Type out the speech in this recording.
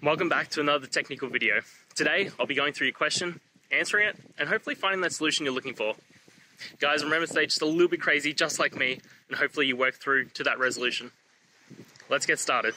Welcome back to another technical video. Today, I'll be going through your question, answering it, and hopefully finding that solution you're looking for. Guys, remember to stay just a little bit crazy, just like me, and hopefully you work through to that resolution. Let's get started.